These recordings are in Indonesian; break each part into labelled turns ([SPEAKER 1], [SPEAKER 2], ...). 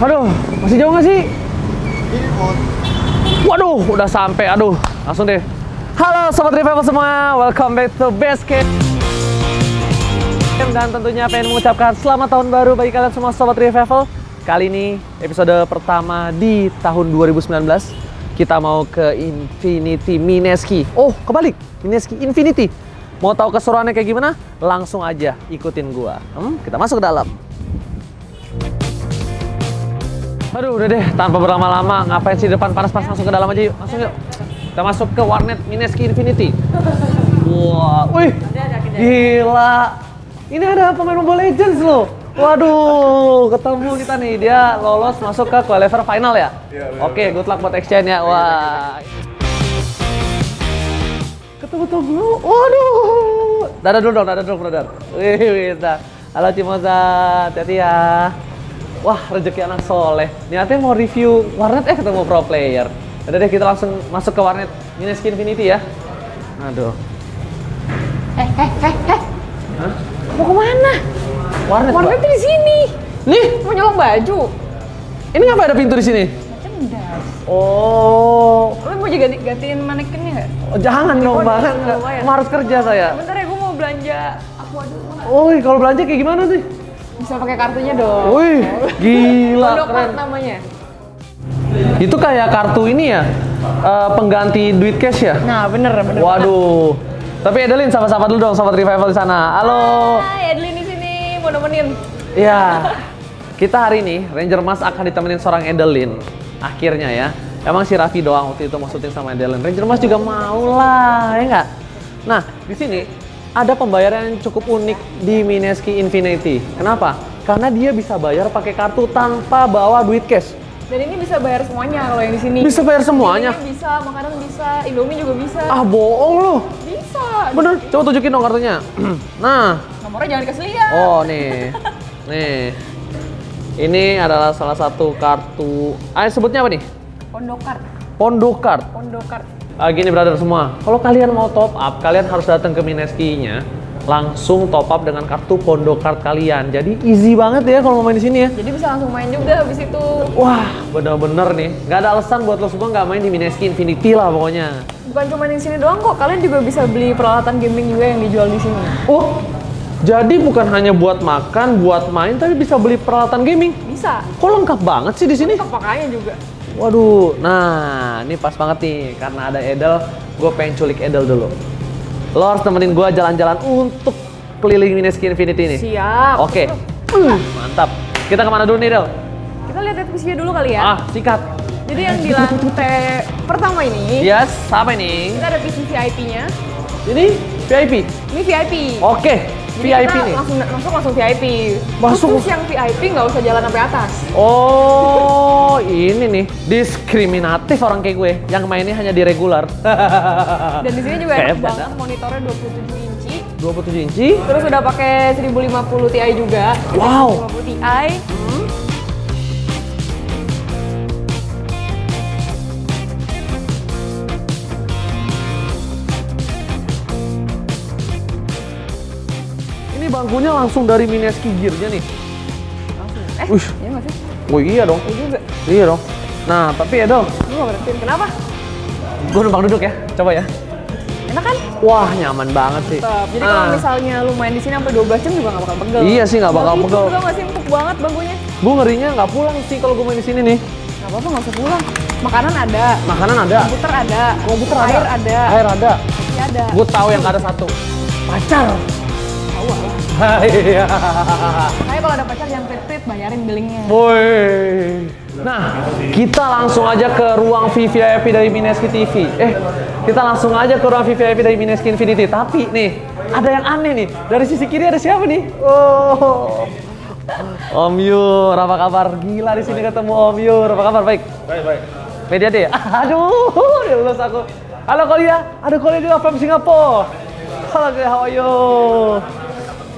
[SPEAKER 1] Aduh, masih jauh nggak sih? Waduh, udah sampai. Aduh, langsung deh. Halo Sobat Revival semua, welcome back to Base Camp. Dan tentunya pengen mengucapkan selamat tahun baru bagi kalian semua Sobat Revival. Kali ini episode pertama di tahun 2019. Kita mau ke Infinity Mineski. Oh, kebalik. Mineski Infinity. Mau tahu keseruannya kayak gimana? Langsung aja ikutin gua. Hmm, kita masuk ke dalam. Aduh, udah deh, tanpa berlama-lama, ngapain sih depan panas-panas langsung ke dalam aja yuk. Langsung yuk. Kita masuk ke warnet Mineski Infinity. Wah, wih, gila. Ini ada pemain Mobile Legends loh. Waduh, ketemu kita nih. Dia lolos masuk ke qualifier final ya? Oke, good luck buat exchange ya. Wah. Ketemu Toglo. Waduh. Dada dulu dong, dada dulu, brother. Wih, bisa. Halo Cimoza, hati-hati ya. Wah, rezeki anak soleh. Niatnya mau review warnet, eh ketemu pro player. Udah deh, kita langsung masuk ke warnet Mineski Infinity ya. Aduh. Hah?
[SPEAKER 2] Mau ke
[SPEAKER 1] mana?
[SPEAKER 2] Warnet,
[SPEAKER 1] Warnet
[SPEAKER 2] di sini.
[SPEAKER 1] Nih,
[SPEAKER 2] Mau nyolong baju.
[SPEAKER 1] ini ngapa ada pintu di sini? Oh,
[SPEAKER 2] Lo mau juga ganti, gantiin manekinnya nggak?
[SPEAKER 1] oh, jangan dong, banget. Harus kerja saya.
[SPEAKER 2] Bentar ya, gue mau belanja aqua dulu.
[SPEAKER 1] Oh, kalau belanja kayak gimana nih?
[SPEAKER 2] Bisa pakai kartunya dong.
[SPEAKER 1] Wih, gila, keren.
[SPEAKER 2] Namanya.
[SPEAKER 1] Itu kayak kartu ini ya, eh, pengganti duit cash ya?
[SPEAKER 2] Nah, bener, bener.
[SPEAKER 1] Waduh. Tapi Edelin sapa-sapa dulu dong sobat revival di sana. Halo.
[SPEAKER 2] Hai, Edlin di sini mau nemenin.
[SPEAKER 1] Ya. Kita hari ini Ranger Mas akan ditemenin seorang Edelin. Akhirnya ya. Emang si Raffi doang waktu itu mau syuting sama Edelin. Ranger Mas juga mau lah, ya nggak? Nah, di sini ada pembayaran yang cukup unik di Mineski Infinity. Kenapa? Karena dia bisa bayar pakai kartu tanpa bawa duit cash.
[SPEAKER 2] Dan ini bisa bayar semuanya kalau yang di sini.
[SPEAKER 1] Bisa bayar semuanya?
[SPEAKER 2] Ini bisa, makanan bisa, Indomie juga bisa.
[SPEAKER 1] Ah, bohong loh.
[SPEAKER 2] Bisa.
[SPEAKER 1] Bener, coba tunjukin dong kartunya. nah,
[SPEAKER 2] Nomornya jangan dikasih lihat.
[SPEAKER 1] Oh nih, nih, ini adalah salah satu kartu. Ah sebutnya apa nih?
[SPEAKER 2] Pondokart.
[SPEAKER 1] Pondokart.
[SPEAKER 2] Pondokart.
[SPEAKER 1] Ah, gini brother semua, kalau kalian mau top up, kalian harus datang ke Mineski-nya, langsung top up dengan kartu Pondokart kalian. Jadi easy banget ya kalau mau main di sini ya.
[SPEAKER 2] Jadi bisa langsung main juga habis itu.
[SPEAKER 1] Wah, bener-bener nih. Nggak ada alasan buat lo semua nggak main di Mineski Infinity lah pokoknya.
[SPEAKER 2] Bukan cuma di sini doang kok, kalian juga bisa beli peralatan gaming juga yang dijual di sini.
[SPEAKER 1] Oh, jadi bukan hanya buat makan, buat main, tapi bisa beli peralatan gaming.
[SPEAKER 2] Bisa.
[SPEAKER 1] Kok lengkap banget sih di sini?
[SPEAKER 2] Tetap pakainya juga.
[SPEAKER 1] Waduh, nah ini pas banget nih karena ada Edel, gue pengen culik Edel dulu. Lo harus temenin gue jalan-jalan untuk keliling Mineski Infinity ini.
[SPEAKER 2] Siap.
[SPEAKER 1] Oke, Uh, mantap. Kita ke mana dulu nih Del?
[SPEAKER 2] Kita lihat revisinya dulu kali ya.
[SPEAKER 1] Ah, sikat.
[SPEAKER 2] Jadi yang di lantai pertama ini,
[SPEAKER 1] Yes, apa ini?
[SPEAKER 2] kita ada PC VIP-nya.
[SPEAKER 1] Ini VIP.
[SPEAKER 2] Ini VIP.
[SPEAKER 1] Oke,
[SPEAKER 2] Jadi
[SPEAKER 1] VIP
[SPEAKER 2] kita
[SPEAKER 1] nih.
[SPEAKER 2] Langsung masuk langsung VIP.
[SPEAKER 1] Masuk.
[SPEAKER 2] Khusus yang VIP nggak usah jalan sampai atas.
[SPEAKER 1] Oh, ini nih diskriminatif orang kayak gue yang mainnya hanya di regular.
[SPEAKER 2] Dan di sini juga enak banget monitornya 27 inci.
[SPEAKER 1] 27 inci.
[SPEAKER 2] Terus udah pakai 1050 Ti juga.
[SPEAKER 1] Wow.
[SPEAKER 2] 1050 Ti.
[SPEAKER 1] Ini bangkunya langsung dari Mineski Gear-nya nih.
[SPEAKER 2] Langsung. Eh,
[SPEAKER 1] Wih.
[SPEAKER 2] iya nggak sih?
[SPEAKER 1] Oh iya dong.
[SPEAKER 2] Iya juga.
[SPEAKER 1] Iya dong. Nah, tapi Edel,
[SPEAKER 2] Lu nggak berhentiin. Kenapa?
[SPEAKER 1] gue numpang duduk ya. Coba ya.
[SPEAKER 2] Enak kan?
[SPEAKER 1] Wah, nyaman banget sih.
[SPEAKER 2] Tetap. Jadi kalau
[SPEAKER 1] Ah,
[SPEAKER 2] misalnya lu main di sini sampai 12 jam juga nggak bakal pegel.
[SPEAKER 1] Iya sih, nggak bakal pegel.
[SPEAKER 2] Juga nggak sih empuk banget bangkunya.
[SPEAKER 1] gue ngerinya nggak pulang sih kalau gue main di sini nih.
[SPEAKER 2] Nggak apa-apa nggak usah pulang. Makanan ada,
[SPEAKER 1] Makanan ada,
[SPEAKER 2] komputer ada,
[SPEAKER 1] komputer ada,
[SPEAKER 2] air ada,
[SPEAKER 1] air ada.
[SPEAKER 2] kopi ada.
[SPEAKER 1] Gue tahu yang ada satu. Pacar. Iya.
[SPEAKER 2] Kayak kalau ada pacar yang prit-prit bayarin billingnya.
[SPEAKER 1] Woi. Nah, kita langsung aja ke ruang VVIP dari Mineski TV. Eh, kita langsung aja ke ruang VVIP dari Mineski Infinity. Tapi nih, ada yang aneh nih. Dari sisi kiri ada siapa nih? Oh. Om Yur, apa kabar? Gila di sini ketemu Om Yur. Apa kabar? Baik.
[SPEAKER 3] Baik, baik.
[SPEAKER 1] Media deh. Aduh, dia lulus aku. Halo Kolia, ada Kolia juga from Singapore. Halo Kolia, how are you?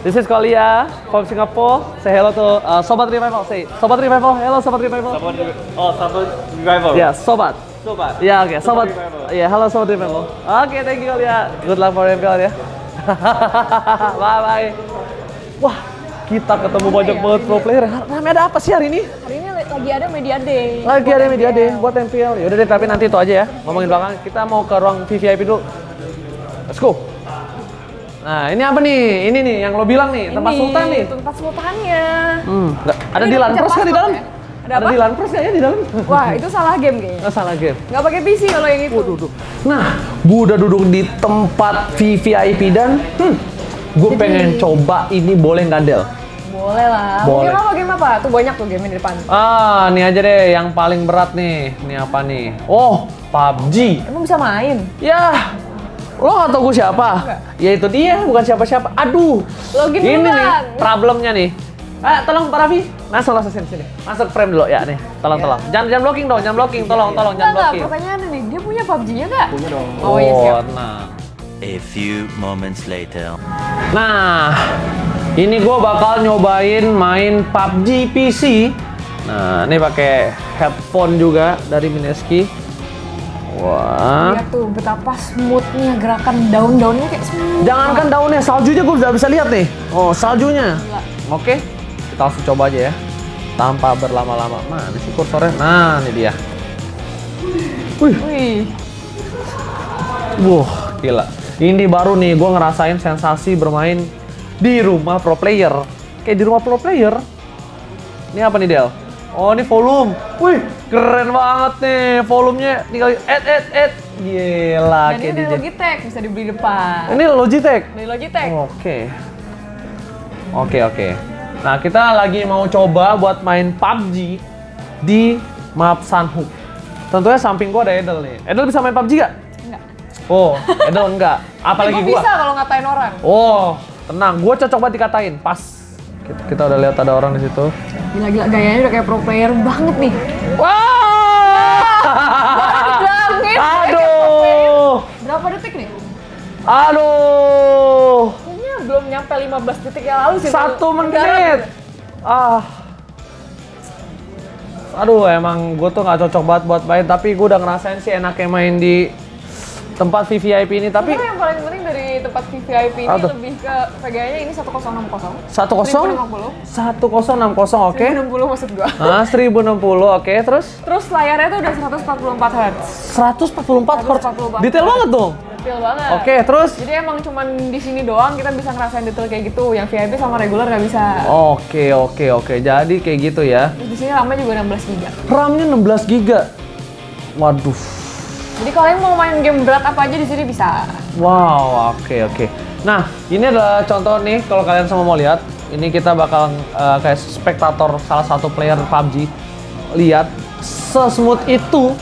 [SPEAKER 1] This is Kolia from Singapore. Say hello to uh, Sobat Revival. Say Sobat Revival. Hello Sobat Revival.
[SPEAKER 3] Dulu. Oh, sabar revival.
[SPEAKER 1] Ya, Sobat.
[SPEAKER 3] Sobat.
[SPEAKER 1] Ya, oke, Sobat.
[SPEAKER 3] Revival.
[SPEAKER 1] Ya, halo Sobat Revival. Oke, thank you Kolia. Good luck for Revival ya. bye bye. Wah, kita ketemu banyak
[SPEAKER 2] ya?
[SPEAKER 1] banget pro player. Rame ada apa sih hari ini?
[SPEAKER 2] Hari ini lagi ada media day.
[SPEAKER 1] Lagi
[SPEAKER 2] Buat
[SPEAKER 1] ada media
[SPEAKER 2] MPL.
[SPEAKER 1] deh buat MPL. Yaudah deh, tapi nanti itu aja ya. Ngomongin belakang. Kita mau ke ruang VVIP dulu. Let's go. Nah, ini apa nih? Ini nih yang lo bilang nih, tempat
[SPEAKER 2] Ini,
[SPEAKER 1] sultan nih.
[SPEAKER 2] Tempat sultannya.
[SPEAKER 1] Hmm, nggak- ada di
[SPEAKER 2] pencet
[SPEAKER 1] kan di dalam?
[SPEAKER 2] ya? Ada apa?
[SPEAKER 1] di nggak ya di dalam?
[SPEAKER 2] Wah, itu salah game kayaknya.
[SPEAKER 1] Nggak salah game.
[SPEAKER 2] Nggak pakai PC kalau yang itu.
[SPEAKER 1] Nah, gue udah duduk di tempat VVIP dan hmm, gue pengen coba ini boleh nggak Del?
[SPEAKER 2] Boleh lah.
[SPEAKER 1] Boleh.
[SPEAKER 2] Game apa? Game apa? Tuh banyak tuh game di depan.
[SPEAKER 1] Ah, nih aja deh yang paling berat nih. Ini apa nih? Oh, PUBG.
[SPEAKER 2] Emang bisa main?
[SPEAKER 1] Ya, lo nggak tau gue siapa? Ya itu dia, bukan siapa-siapa. Aduh,
[SPEAKER 2] Login
[SPEAKER 1] ini
[SPEAKER 2] duluan.
[SPEAKER 1] nih problemnya nih. Ah, tolong Pak Raffi, masuk langsung sini, sini. Masuk frame dulu ya nih. Tolong, tolong. Jangan jangan blocking dong, jangan blocking. Tolong, tolong, jangan
[SPEAKER 2] Enggak, enggak.
[SPEAKER 1] blocking.
[SPEAKER 2] Pertanyaannya nih, dia punya PUBG-nya nggak? Punya dong. Oh, iya siap.
[SPEAKER 1] nah.
[SPEAKER 4] A few moments later.
[SPEAKER 1] Nah, ini gue bakal nyobain main PUBG PC. Nah, ini pakai headphone juga dari Mineski. Wah.
[SPEAKER 2] Lihat tuh betapa smoothnya gerakan daun-daunnya kayak smooth.
[SPEAKER 1] Jangankan daunnya, saljunya gue udah bisa lihat nih. Oh, saljunya.
[SPEAKER 2] Gila.
[SPEAKER 1] Oke, kita langsung coba aja ya. Tanpa berlama-lama. Mana sih kursornya? Nah, ini dia.
[SPEAKER 2] Wih,
[SPEAKER 1] Wah, gila. Ini baru nih, gue ngerasain sensasi bermain di rumah pro player. Kayak di rumah pro player. Ini apa nih, Del? Oh, ini volume. Wih, keren banget nih. Volumenya tinggal add, add, add. Gila,
[SPEAKER 2] dan
[SPEAKER 1] kayak
[SPEAKER 2] ini dari. Logitech bisa dibeli depan.
[SPEAKER 1] Ini Logitech.
[SPEAKER 2] Dari Logitech.
[SPEAKER 1] Oke. Oke, oke. Nah, kita lagi mau coba buat main PUBG di map Sunhook. Tentunya samping gua ada Edel nih. Edel bisa main PUBG gak?
[SPEAKER 2] Enggak.
[SPEAKER 1] Oh, Edel enggak. Apalagi gua.
[SPEAKER 2] bisa kalau ngatain orang.
[SPEAKER 1] Oh, tenang. Gua cocok banget dikatain. Pas. Kita, kita udah lihat ada orang di situ.
[SPEAKER 2] Gila-gila gayanya udah kayak pro player banget nih.
[SPEAKER 1] Wah!
[SPEAKER 2] Bilangin.
[SPEAKER 1] Aduh!
[SPEAKER 2] Berapa detik nih?
[SPEAKER 1] Aduh!
[SPEAKER 2] Kayaknya belum nyampe 15 detik yang lalu sih.
[SPEAKER 1] Satu menit.
[SPEAKER 2] garap.
[SPEAKER 1] Ah. Aduh, emang gue tuh nggak cocok banget buat main, tapi gue udah ngerasain sih enaknya main di tempat VVIP ini. Tapi
[SPEAKER 2] Tapi yang paling penting dari tempat VVIP ini
[SPEAKER 1] Apa tuh?
[SPEAKER 2] lebih ke VGA-nya ini 1060.
[SPEAKER 1] satu kosong,
[SPEAKER 2] 1060.
[SPEAKER 1] satu kosong enam kosong, oke?
[SPEAKER 2] 1060 maksud gua.
[SPEAKER 1] Ah, 1060, oke. Terus
[SPEAKER 2] Terus layarnya tuh udah 144 Hz.
[SPEAKER 1] 144 hertz.
[SPEAKER 2] 144.
[SPEAKER 1] Detail banget dong.
[SPEAKER 2] Detail banget.
[SPEAKER 1] Oke, terus?
[SPEAKER 2] Jadi emang cuman di sini doang kita bisa ngerasain detail kayak gitu. Yang VIP sama reguler nggak bisa.
[SPEAKER 1] Oke, oke, oke. Jadi kayak gitu ya.
[SPEAKER 2] Terus di sini RAM-nya juga 16 GB.
[SPEAKER 1] RAM-nya 16 giga. Waduh.
[SPEAKER 2] Jadi kalian mau main game berat apa aja di sini bisa.
[SPEAKER 1] Wow, oke oke. Nah, ini adalah contoh nih kalau kalian semua mau lihat. Ini kita bakal eh, kayak spektator salah satu player PUBG. Lihat sesmooth itu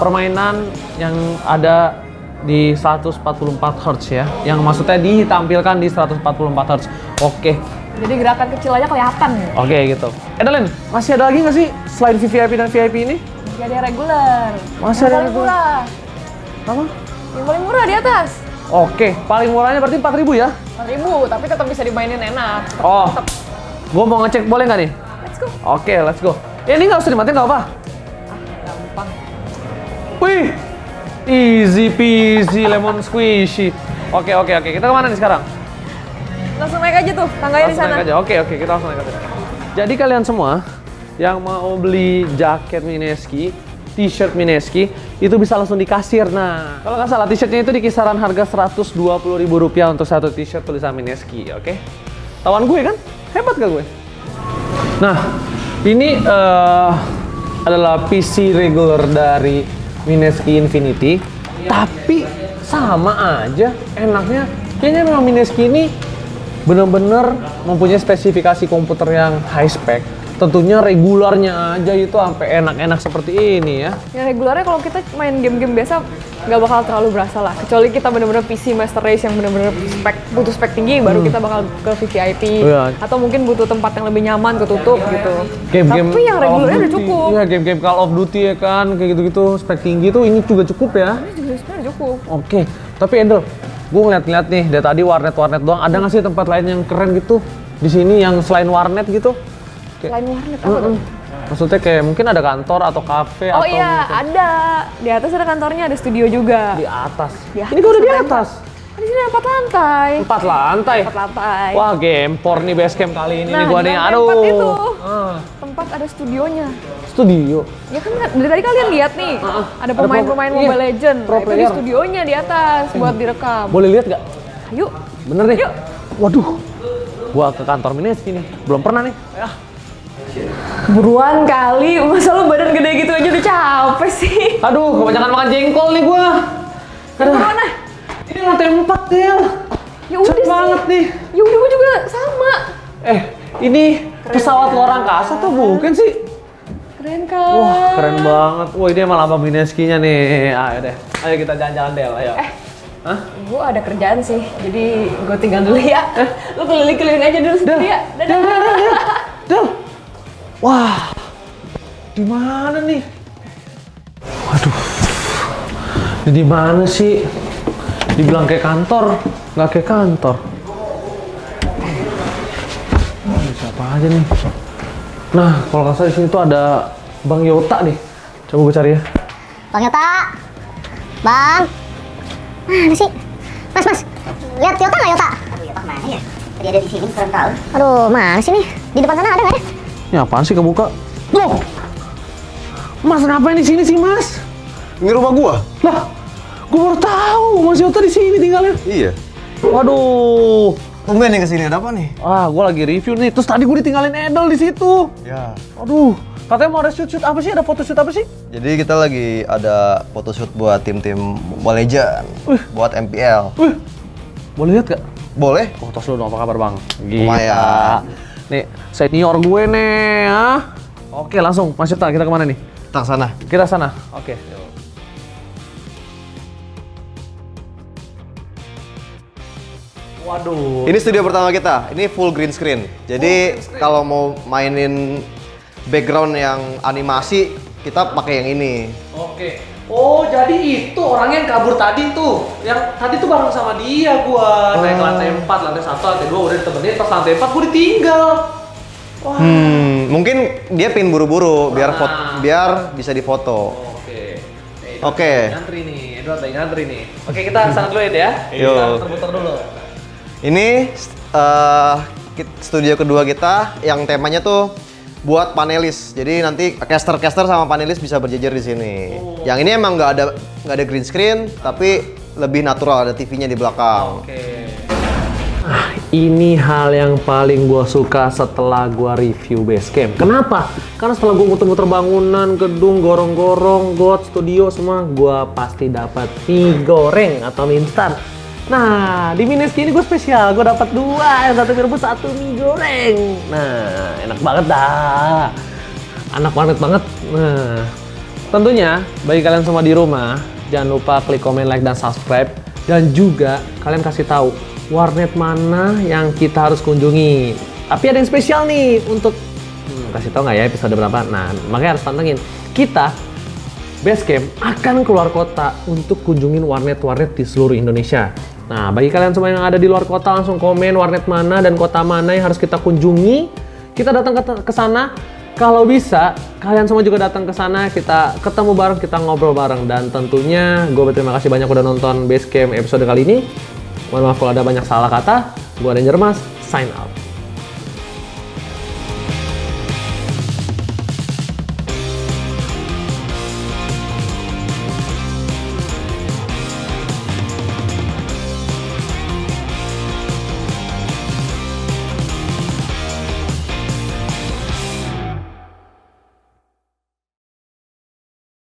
[SPEAKER 1] permainan yang ada di 144 Hz ya. Yang maksudnya ditampilkan di 144 Hz. Oke.
[SPEAKER 2] Jadi gerakan kecil aja kelihatan.
[SPEAKER 1] Oke gitu. Edelin, masih ada lagi nggak sih selain VVIP dan VIP ini?
[SPEAKER 2] Jadi ada reguler.
[SPEAKER 1] Masih
[SPEAKER 2] yang
[SPEAKER 1] ada
[SPEAKER 2] paling
[SPEAKER 1] reguler.
[SPEAKER 2] murah.
[SPEAKER 1] Apa?
[SPEAKER 2] Yang paling murah di atas.
[SPEAKER 1] Oke, paling murahnya berarti 4000 ya?
[SPEAKER 2] 4000, tapi tetap bisa dimainin enak. Tetap-
[SPEAKER 1] Oh,
[SPEAKER 2] tetap.
[SPEAKER 1] gue mau ngecek boleh nggak nih?
[SPEAKER 2] Let's go.
[SPEAKER 1] Oke, let's go. Ya, ini nggak usah dimatiin nggak apa?
[SPEAKER 2] Gampang.
[SPEAKER 1] Wih, easy peasy lemon squishy. Oke, oke, oke. Kita ke mana nih sekarang?
[SPEAKER 2] Langsung naik aja tuh, tangganya di
[SPEAKER 1] Langsung
[SPEAKER 2] sana.
[SPEAKER 1] naik aja. Oke, oke. Kita langsung naik aja. Jadi kalian semua yang mau beli jaket Mineski, t-shirt Mineski, itu bisa langsung di kasir. Nah, kalau nggak salah t-shirtnya itu di kisaran harga Rp120.000 untuk satu t-shirt tulisan Mineski, oke? Tawan gue kan? Hebat gak gue? Nah, ini eh, adalah PC regular dari Mineski Infinity, tapi sama aja enaknya. Kayaknya memang Mineski ini bener-bener mempunyai spesifikasi komputer yang high spec. Tentunya regularnya aja itu sampai enak-enak seperti ini ya.
[SPEAKER 2] Yang regulernya kalau kita main game-game biasa nggak bakal terlalu berasa lah. Kecuali kita bener-bener PC Master Race yang bener-bener spek butuh spek tinggi, baru kita bakal ke VVIP.
[SPEAKER 1] Hmm. Iya.
[SPEAKER 2] Atau mungkin butuh tempat yang lebih nyaman, ketutup gitu.
[SPEAKER 1] Game-game
[SPEAKER 2] Tapi yang regulernya udah cukup.
[SPEAKER 1] Iya, game-game Call of Duty ya kan, kayak gitu-gitu spek tinggi tuh ini juga cukup ya.
[SPEAKER 2] Ini juga sebenarnya cukup.
[SPEAKER 1] Oke, tapi Endel, gue ngeliat-ngeliat nih dari tadi warnet-warnet doang. Ada nggak sih tempat lain yang keren gitu di sini yang selain warnet gitu? Kayak-
[SPEAKER 2] Selain warnet apa tuh?
[SPEAKER 1] Mm-mm. Maksudnya kayak mungkin ada kantor atau kafe
[SPEAKER 2] Oh
[SPEAKER 1] atau
[SPEAKER 2] iya,
[SPEAKER 1] mungkin
[SPEAKER 2] ada. Di atas ada kantornya, ada studio juga.
[SPEAKER 1] di atas.
[SPEAKER 2] Di
[SPEAKER 1] Ini gue udah di
[SPEAKER 2] atas,
[SPEAKER 1] atas.
[SPEAKER 2] Kan di sini ada empat lantai.
[SPEAKER 1] Empat lantai.
[SPEAKER 2] Empat lantai.
[SPEAKER 1] Wah, gempor nih base camp kali ini
[SPEAKER 2] Nah,
[SPEAKER 1] nih gua nih. Aduh.
[SPEAKER 2] empat itu.
[SPEAKER 1] Ah,
[SPEAKER 2] Tempat ada studionya.
[SPEAKER 1] studio.
[SPEAKER 2] Ya kan dari tadi kalian lihat nih,
[SPEAKER 1] Ah, ah.
[SPEAKER 2] ada pemain-pemain
[SPEAKER 1] iya,
[SPEAKER 2] Mobile Legend.
[SPEAKER 1] pro
[SPEAKER 2] Nah, itu di studionya di atas buat direkam.
[SPEAKER 1] Boleh lihat gak?
[SPEAKER 2] Yuk,
[SPEAKER 1] Bener nih.
[SPEAKER 2] Yuk.
[SPEAKER 1] Waduh. Gua ke kantor Mineski nih. Belum pernah nih. Ya.
[SPEAKER 2] Buruan kali. Masa lu badan gede gitu aja udah capek sih.
[SPEAKER 1] Aduh, kebanyakan makan jengkol nih gua. Aduh.
[SPEAKER 2] Ah.
[SPEAKER 1] Ini lantai empat, Del.
[SPEAKER 2] Ya udah sih.
[SPEAKER 1] banget nih.
[SPEAKER 2] Ya udah gua juga sama.
[SPEAKER 1] Eh, ini pesawat luar angkasa tuh bukan sih?
[SPEAKER 2] Keren kan?
[SPEAKER 1] Wah, keren banget. Wah, ini emang lambang Mineskinya nih. Ayo deh. Ayo kita jalan-jalan, Del. Ayo.
[SPEAKER 2] Eh.
[SPEAKER 1] Hah?
[SPEAKER 2] Gue ada kerjaan sih, jadi gue tinggal dulu ya. Lu keliling-keliling aja dulu sendiri ya.
[SPEAKER 1] Del, Del, Del, Del. Del. Wah. Di mana nih? Waduh. Di mana sih? Dibilang kayak kantor, nggak kayak kantor. Ini siapa aja nih? Nah, kalau nggak salah di sini tuh ada Bang Yota nih. Coba gue cari ya.
[SPEAKER 5] Bang Yota. Bang. Mana sih? Mas, mas. Lihat Yota nggak Yota?
[SPEAKER 6] Aduh, ya mana ya? Tadi ada di sini, kurang tahu.
[SPEAKER 5] Aduh, mana sih nih? Di depan sana ada nggak ya?
[SPEAKER 1] Ini apaan sih kebuka? Loh! Mas ngapain di sini sih, Mas?
[SPEAKER 7] Ini rumah gua?
[SPEAKER 1] Lah, gue baru tahu Mas Yota di sini tinggalnya.
[SPEAKER 7] Iya.
[SPEAKER 1] Waduh.
[SPEAKER 7] Tumben nih ke sini, ada apa nih?
[SPEAKER 1] Ah, gue lagi review nih. Terus tadi gue ditinggalin Edel di situ.
[SPEAKER 7] Ya.
[SPEAKER 1] Aduh. Katanya mau ada shoot-shoot apa sih? Ada photoshoot apa sih?
[SPEAKER 7] Jadi kita lagi ada photoshoot buat tim-tim Mobile Legend,
[SPEAKER 1] Wih.
[SPEAKER 7] buat MPL.
[SPEAKER 1] Wih. Boleh lihat gak?
[SPEAKER 7] Boleh?
[SPEAKER 1] Oh, tos dulu dong, apa kabar bang?
[SPEAKER 7] Lumayan.
[SPEAKER 1] Nih, senior gue nih, ah. Oke, langsung. Mas Yota, kita ke mana nih?
[SPEAKER 7] Kita sana.
[SPEAKER 1] Kita sana. Oke. Waduh.
[SPEAKER 7] Ini studio pertama kita. Ini full green screen. Jadi kalau mau mainin background yang animasi, kita pakai yang ini.
[SPEAKER 1] Oke. Oh, jadi itu orang yang kabur tadi tuh. Yang tadi tuh bareng sama dia gua. Naik ke lantai 4, lantai 1, lantai 2 udah ditemenin pas lantai 4 gua ditinggal. Wah.
[SPEAKER 7] Hmm, mungkin dia pin buru-buru biar
[SPEAKER 1] Ah.
[SPEAKER 7] foto, biar bisa difoto.
[SPEAKER 1] Oke. Eh,
[SPEAKER 7] Oke.
[SPEAKER 1] Ngantri nih, Edward lagi ngantri nih. Oke, kita sana dulu ya.
[SPEAKER 7] Yo.
[SPEAKER 1] Kita muter-muter dulu.
[SPEAKER 7] Ini eh, kit- studio kedua kita yang temanya tuh buat panelis. Jadi nanti caster-caster sama panelis bisa berjejer di sini. Yang ini emang nggak ada nggak ada green screen, tapi lebih natural ada TV-nya di belakang.
[SPEAKER 1] Oke. Ah, ini hal yang paling gua suka setelah gua review Basecamp. Kenapa? Karena setelah gua muter-muter bangunan, gedung, gorong-gorong, got, studio semua, gua pasti dapat mie goreng atau mie instan. Nah, di Mineski ini gue spesial. Gue dapat dua, yang satu mie rebus, satu mie goreng. Nah, enak banget dah. Anak banget banget. Nah, tentunya bagi kalian semua di rumah, jangan lupa klik komen, like, dan subscribe. Dan juga kalian kasih tahu warnet mana yang kita harus kunjungi. Tapi ada yang spesial nih untuk hmm, kasih tahu nggak ya episode berapa? Nah, makanya harus pantengin. Kita Basecamp akan keluar kota untuk kunjungin warnet-warnet di seluruh Indonesia. Nah, bagi kalian semua yang ada di luar kota langsung komen warnet mana dan kota mana yang harus kita kunjungi. Kita datang ke, ke sana. Kalau bisa, kalian semua juga datang ke sana. Kita ketemu bareng, kita ngobrol bareng. Dan tentunya gue berterima kasih banyak udah nonton Basecamp episode kali ini. Mohon maaf kalau ada banyak salah kata. Gue Ranger Mas, sign out.